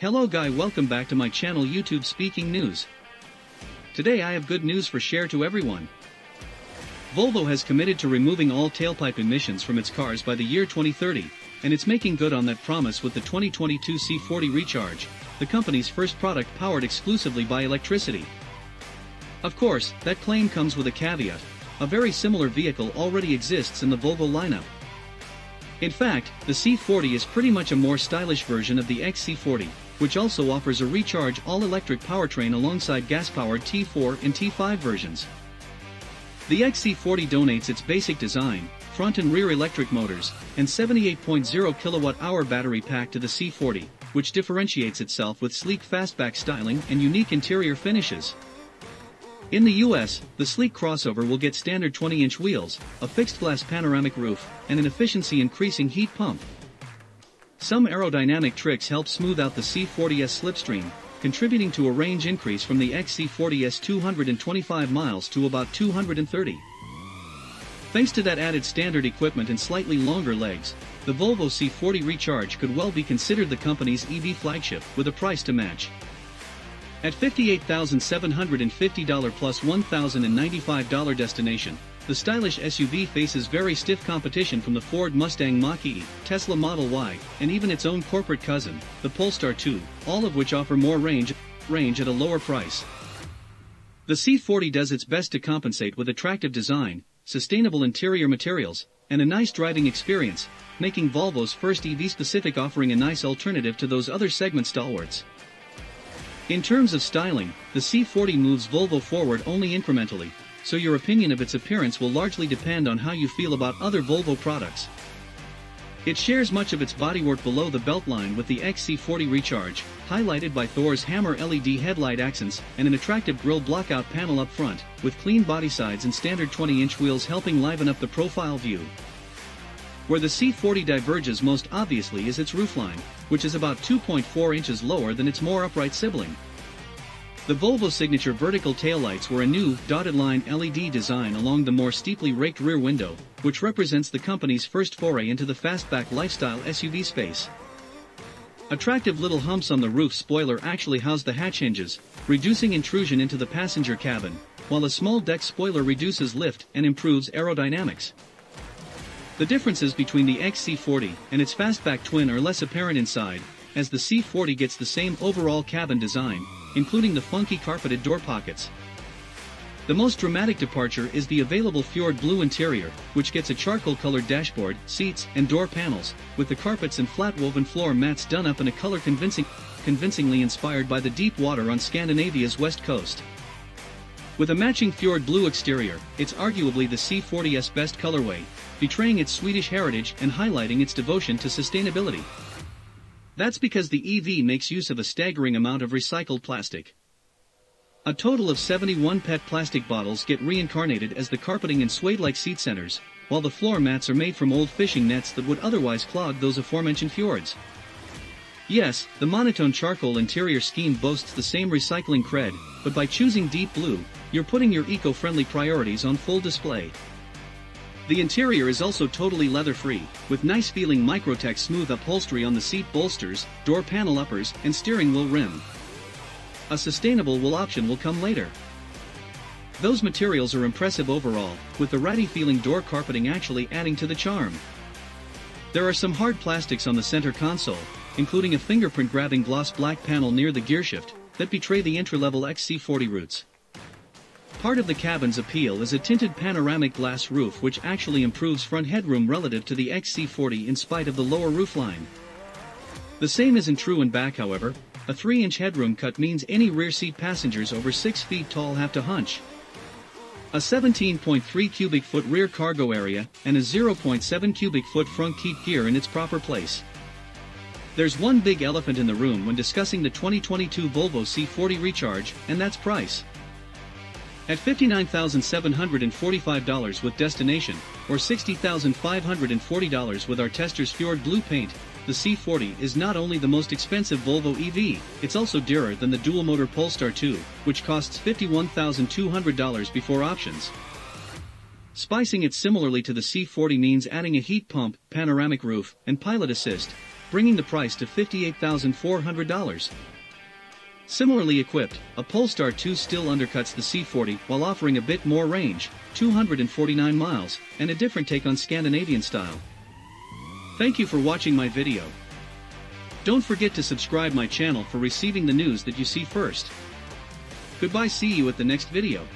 Hello guy welcome back to my channel YouTube Speaking News. Today I have good news for share to everyone. Volvo has committed to removing all tailpipe emissions from its cars by the year 2030, and it's making good on that promise with the 2022 C40 Recharge, the company's first product powered exclusively by electricity. Of course, that claim comes with a caveat, a very similar vehicle already exists in the Volvo lineup. In fact, the C40 is pretty much a more stylish version of the XC40, which also offers a recharge all-electric powertrain alongside gas-powered T4 and T5 versions. The XC40 donates its basic design, front and rear electric motors, and 78.0 kilowatt-hour battery pack to the C40, which differentiates itself with sleek fastback styling and unique interior finishes. In the US, the sleek crossover will get standard 20-inch wheels, a fixed-glass panoramic roof, and an efficiency-increasing heat pump. Some aerodynamic tricks help smooth out the C40S slipstream, contributing to a range increase from the XC40S 225 miles to about 230. Thanks to that added standard equipment and slightly longer legs, the Volvo C40 Recharge could well be considered the company's EV flagship with a price to match. At $58,750 plus $1,095 destination, the stylish SUV faces very stiff competition from the Ford Mustang Mach-E, Tesla Model Y, and even its own corporate cousin, the Polestar 2, all of which offer more range, range at a lower price. The C40 does its best to compensate with attractive design, sustainable interior materials, and a nice driving experience, making Volvo's first EV-specific offering a nice alternative to those other segment stalwarts. In terms of styling, the C40 moves Volvo forward only incrementally, so your opinion of its appearance will largely depend on how you feel about other Volvo products. It shares much of its bodywork below the beltline with the XC40 Recharge, highlighted by Thor's Hammer LED headlight accents and an attractive grille blockout panel up front, with clean body sides and standard 20-inch wheels helping liven up the profile view. Where the C40 diverges most obviously is its roofline, which is about 2.4 inches lower than its more upright sibling. The Volvo signature vertical taillights were a new, dotted line LED design along the more steeply raked rear window, which represents the company's first foray into the fastback lifestyle SUV space. Attractive little humps on the roof spoiler actually house the hatch hinges, reducing intrusion into the passenger cabin, while a small deck spoiler reduces lift and improves aerodynamics. The differences between the XC40 and its fastback twin are less apparent inside, as the C40 gets the same overall cabin design, including the funky carpeted door pockets. The most dramatic departure is the available Fjord Blue interior, which gets a charcoal-colored dashboard, seats, and door panels, with the carpets and flat-woven floor mats done up in a color convincing, convincingly inspired by the deep water on Scandinavia's west coast. With a matching Fjord Blue exterior, it's arguably the C40's best colorway, betraying its Swedish heritage and highlighting its devotion to sustainability. That's because the EV makes use of a staggering amount of recycled plastic. A total of 71 PET plastic bottles get reincarnated as the carpeting and suede-like seat centers, while the floor mats are made from old fishing nets that would otherwise clog those aforementioned fjords. Yes, the monotone charcoal interior scheme boasts the same recycling cred, but by choosing deep blue, you're putting your eco-friendly priorities on full display. The interior is also totally leather-free, with nice-feeling Microtech smooth upholstery on the seat bolsters, door panel uppers, and steering wheel rim. A sustainable wool option will come later. Those materials are impressive overall, with the ratty-feeling door carpeting actually adding to the charm. There are some hard plastics on the center console, including a fingerprint-grabbing gloss black panel near the gearshift, that betray the entry-level XC40 roots. Part of the cabin's appeal is a tinted panoramic glass roof which actually improves front headroom relative to the XC40 in spite of the lower roofline. The same isn't true in back however, a 3-inch headroom cut means any rear seat passengers over 6 feet tall have to hunch. A 17.3 cubic foot rear cargo area and a 0.7 cubic foot front keep gear in its proper place. There's one big elephant in the room when discussing the 2022 Volvo C40 Recharge, and that's price. At $59,745 with destination, or $60,540 with our tester's Fjord Blue paint, the C40 is not only the most expensive Volvo EV, it's also dearer than the dual-motor Polestar 2, which costs $51,200 before options. Spicing it similarly to the C40 means adding a heat pump, panoramic roof, and pilot assist, bringing the price to $58,400. Similarly equipped, a Polestar 2 still undercuts the C40 while offering a bit more range, 249 miles, and a different take on Scandinavian style. Thank you for watching my video. Don't forget to subscribe my channel for receiving the news that you see first. Goodbye see you at the next video.